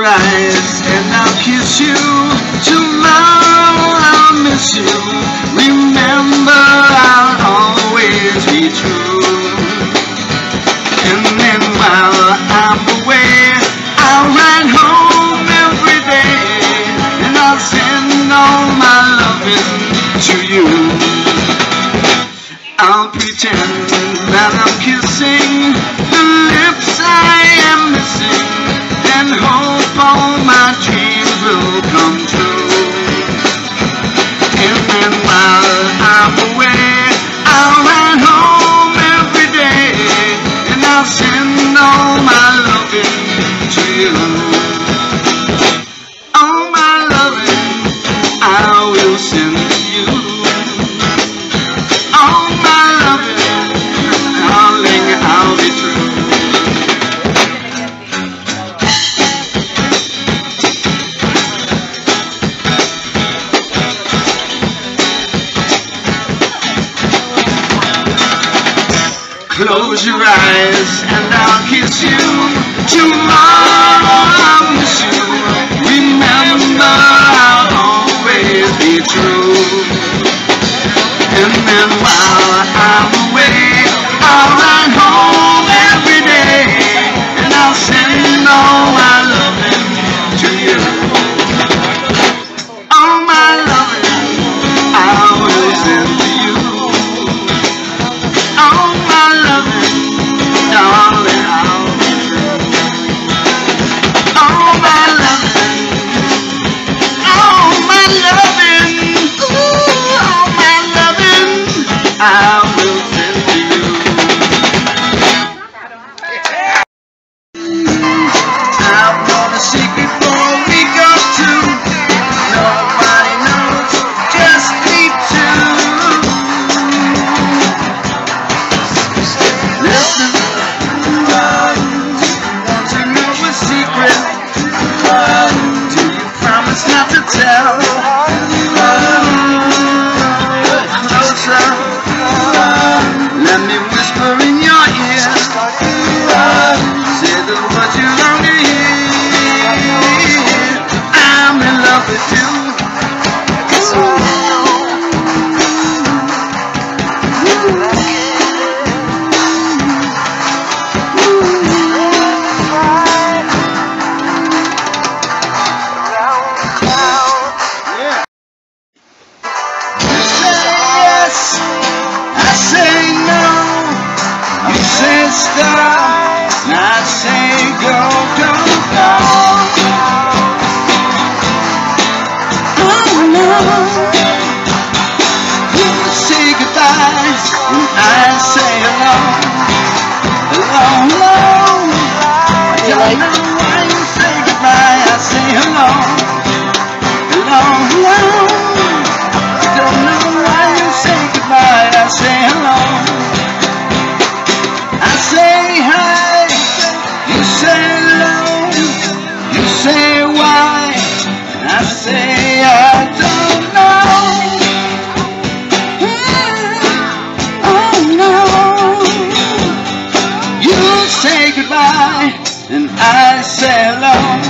your eyes and I'll kiss you tomorrow. I'll miss you. Remember, I'll always be true. And then while I'm away, I'll ride home every day and I'll send all my loving to you. I'll pretend that I'm kissing the lips. I am missing and hope all my dreams will come true. Obrigado. said, Lord.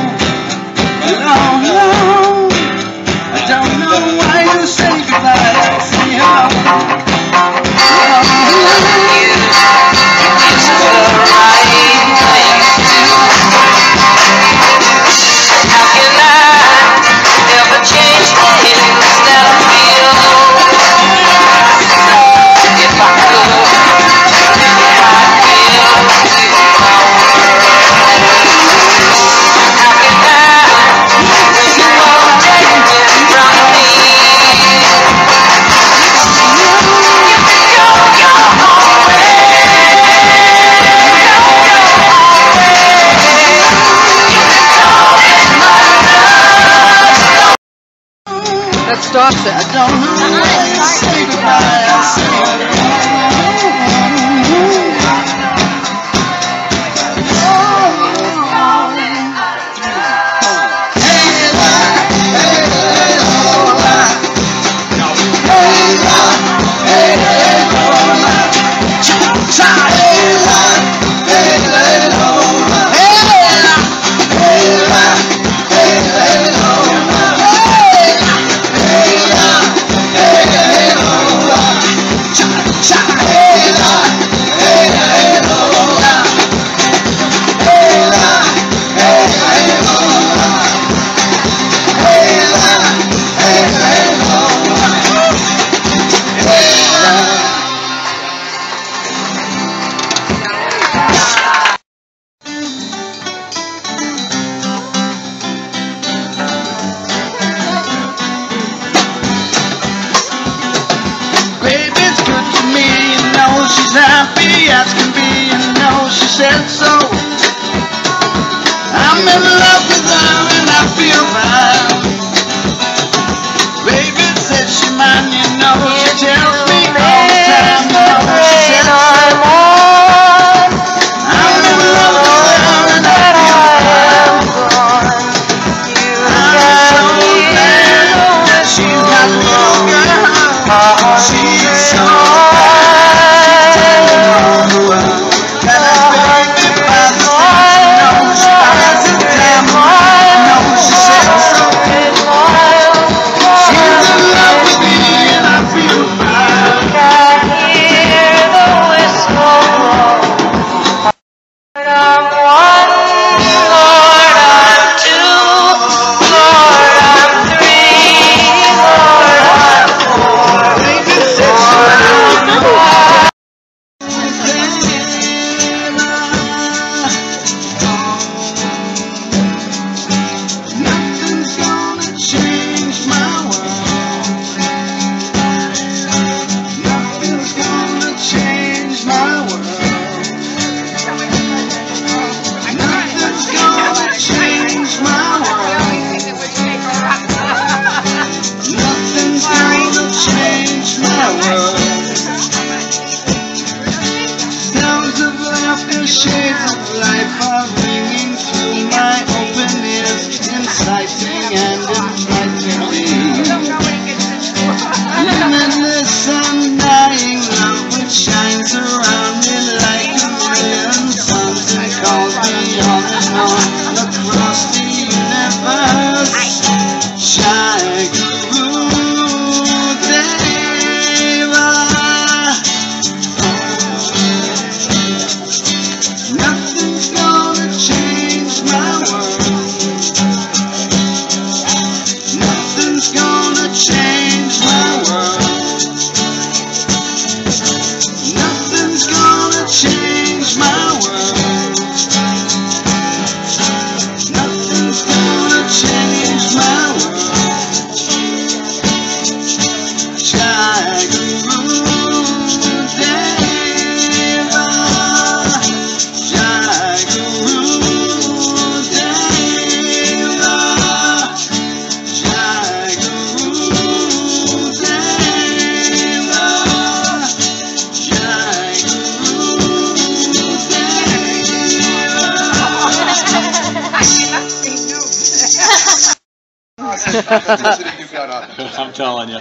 I'm telling you.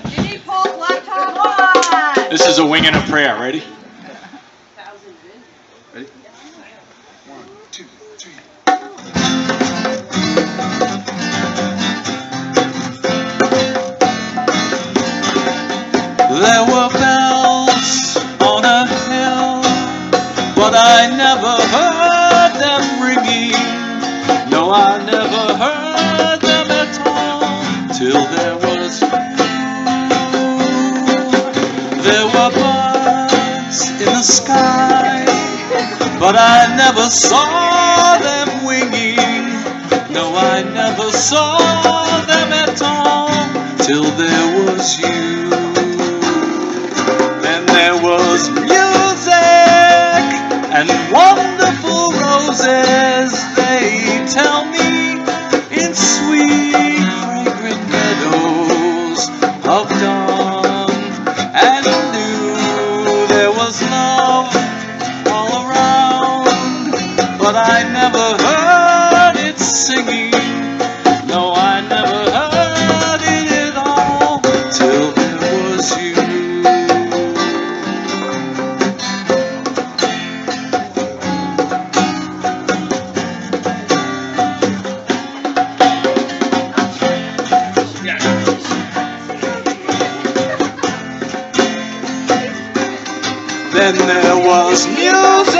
This is a wing and a prayer. Ready? There were bells on a hill, but I never heard them ringing. No, I till there was There were birds in the sky But I never saw them winging. No, I never saw them at all Till there was you. Then there was music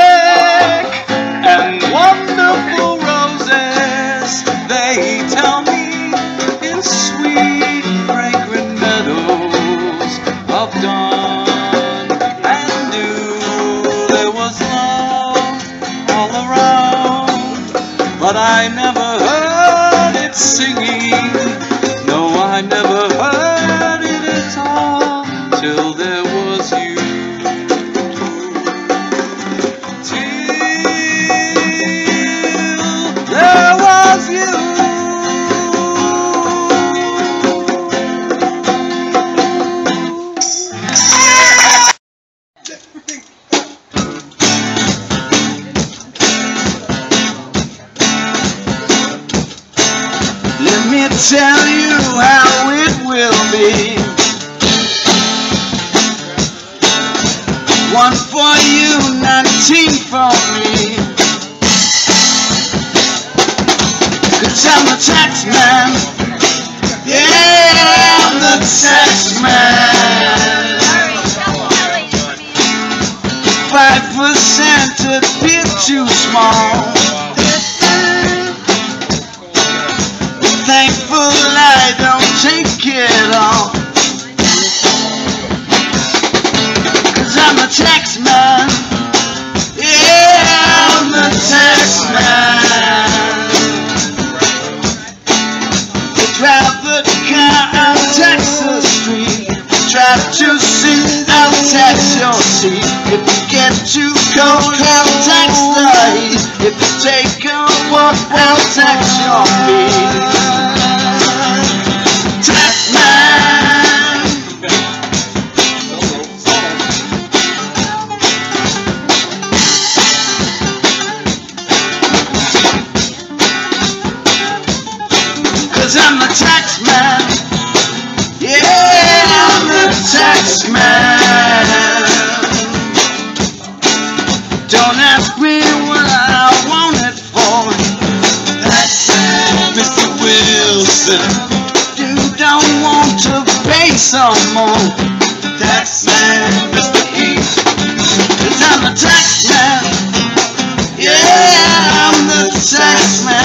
and wonderful roses. They tell me in sweet, fragrant meadows of dawn and dew. There was love all around, but I never heard it singing. tax. Yeah, I'm the taxman. drive the car, I'll tax the street. You drive to see, I'll tax your seat. If you get too cold, some more. Tax man, Mr. East. I'm the tax man. Yeah, I'm the tax man.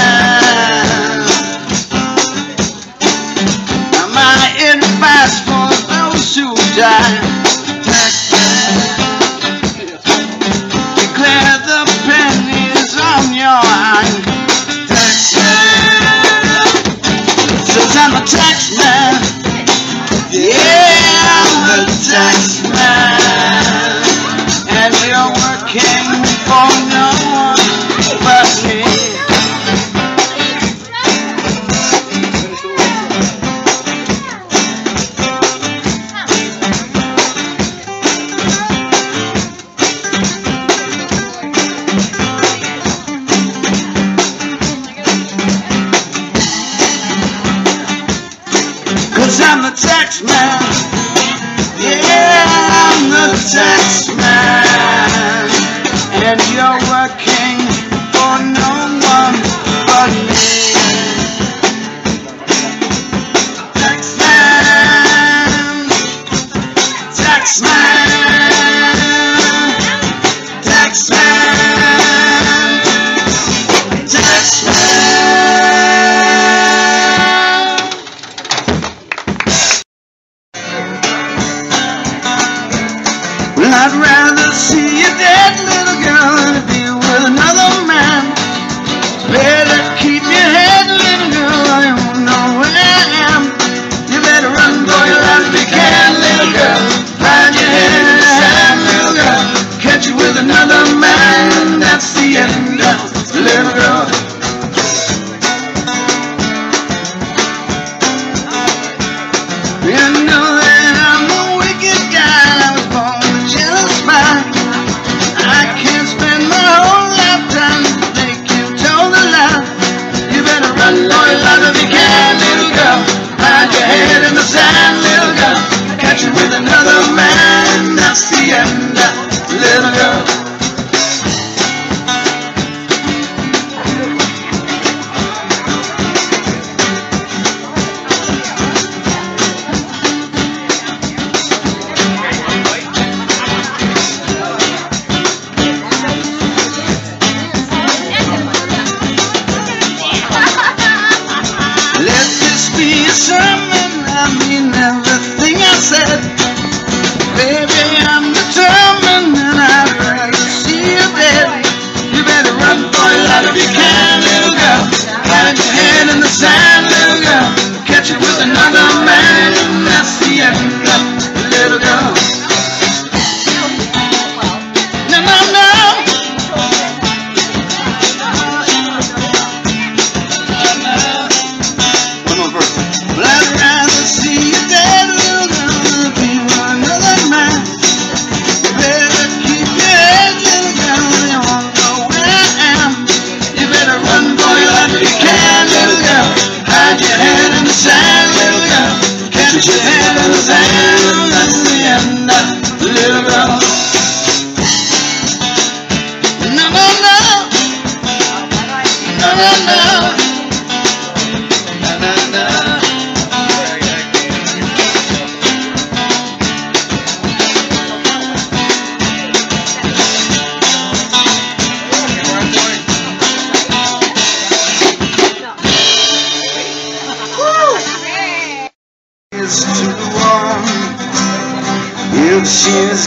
little girl.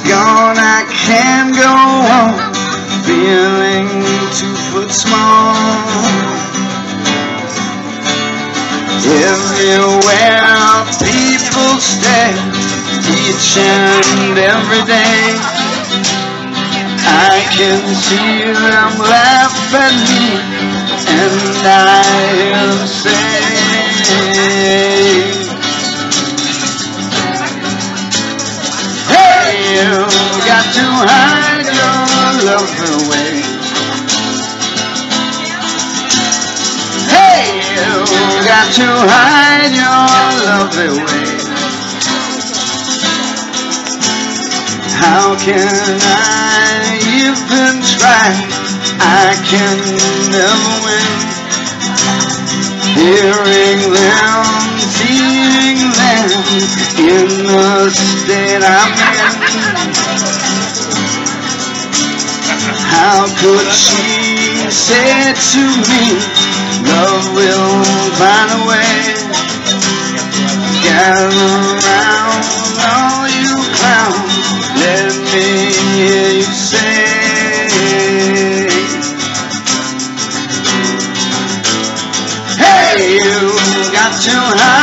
Gone, I can't go on feeling two foot small. Everywhere people stare, each and every day. I can see them laugh at me, and I am Hey, you got to hide your love away. Hey, you got to hide your love away. How can I even try? I can never win. Hearing them, seeing them in the state I'm in. How could she say to me, love will find a way? Gather round, all you clowns, let me hear you say. Hey, you got to hide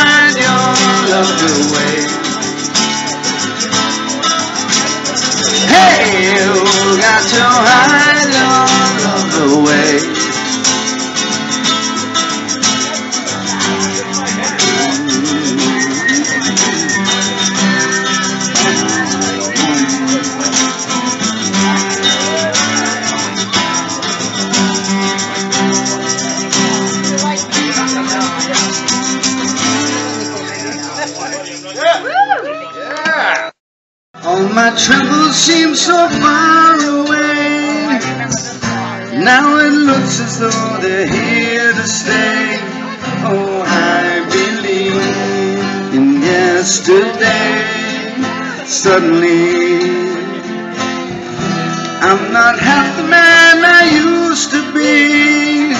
your yesterday. Suddenly, I'm not half the man I used to be.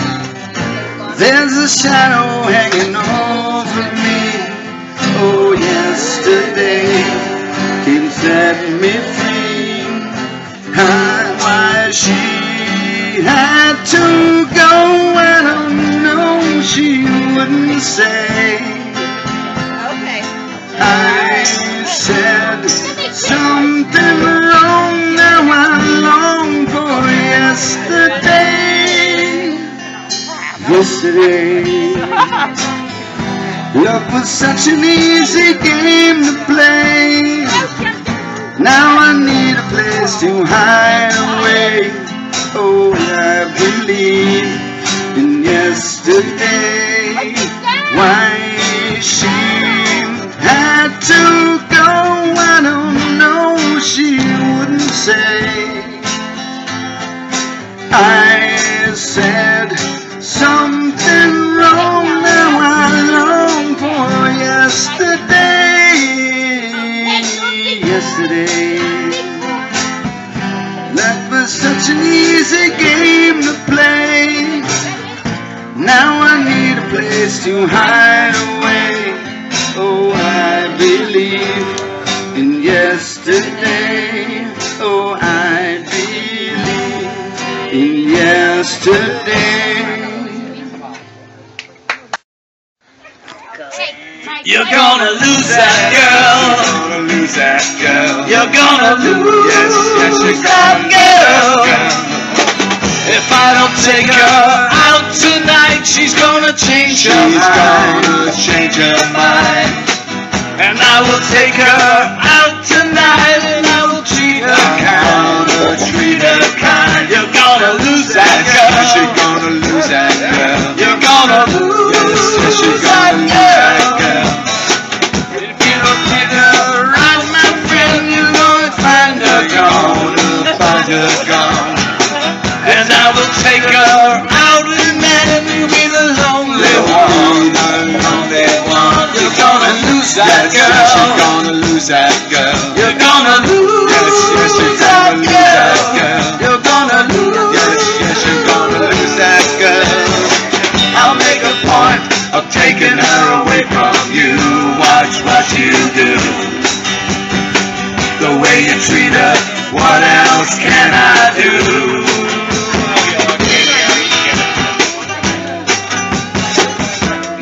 There's a shadow hanging over me. Oh, yesterday can set me free. And why she had to go, I know. She wouldn't say. Yesterday. Love was such an easy game to play. Now I need a place to hide away. Oh, I believe in yesterday. Why she had to go, I don't know. She wouldn't say. I said something wrong. Now I long for yesterday. Yesterday. Life was such an easy game to play. Now I need a place to hide away. Oh, I believe in yesterday. Oh, I believe in yesterday. You're gonna lose that girl. Gonna lose that girl. You're gonna lose Yes, yes, you're that girl. girl. If I don't take her out tonight, she's gonna change her mind. She's gonna change her mind. And I will take her out tonight and I will treat her kind. Gonna treat her kind. You're gonna lose that Yes, you're gonna lose that girl. You're gonna lose Yes, yes, Gone. And I will take her out and then you'll be the lonely one. The lonely one. You're gonna lose that Yes, yes, you're girl. gonna lose that girl. You're gonna lose Yes, yes, you're that gonna lose that girl. girl. You're gonna lose Yes, yes, you're gonna lose that girl. I'll make a point of taking her away from you. Watch what you do. The way you treat her, what else can I do?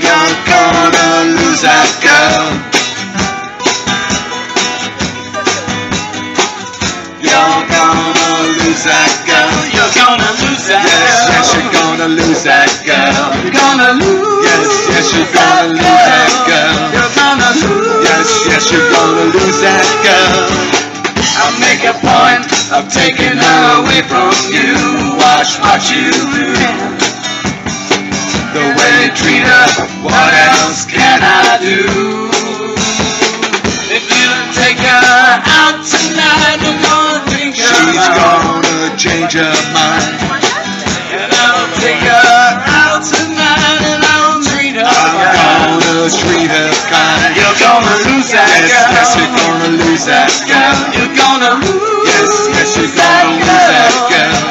You're gonna lose that girl. You're gonna lose that girl. You're gonna lose that girl. Yes, yes, you're gonna lose that girl. You're gonna lose Yes, yes, you're gonna lose that girl. You're gonna lose Yes, yes, you're gonna lose that girl. I'll make a point of taking her away from you. Watch what you do. The way you treat her, what else can I do? If you don't take her out tonight, we're gonna think She's gonna change her mind. And I'll take no street has. You're gonna lose that yes, girl. Yes, you're gonna lose that girl. You're gonna lose. Yes, yes, you're gonna lose that girl.